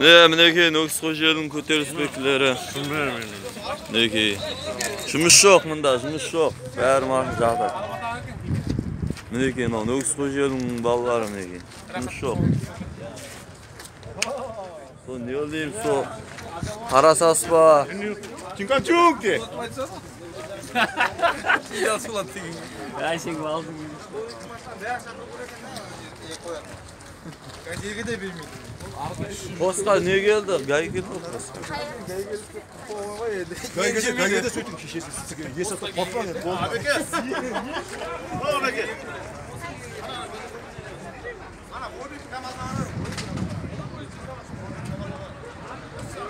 е мінекей жердің көтеріс көтеріліспекілері мінекей жұмыс жоқ мұнда, жұмыс жоқ бәрі маған жағдай мінекей мынау қой жердің балалары мінекей жұмыс жоқ сол не қыл деймін сол Қарасас ба чинкачук Әшек алдың Her şey aldım. Posta ne geldi? Gay geldi posta. Gaygıda gaygıda söktüm şişesi sıkıyor. Yes atıp patlar ya. Bol.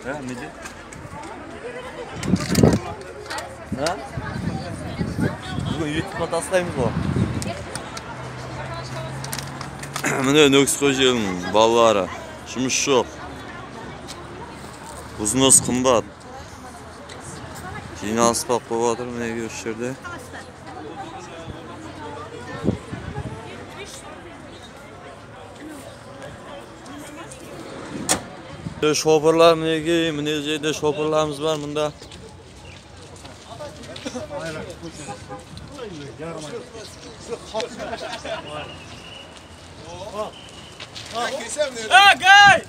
Ha midi? Ha? Bugün YouTube pataslayımız var. Mine Nöks Kocaeli'nin balları. Şumuş yok. Uzunuz kımbat. Yine aspak babadır mı ne görüşürde? Şopurlar mı ne ki? Mine şeyde şopurlarımız var bunda. Ha gay!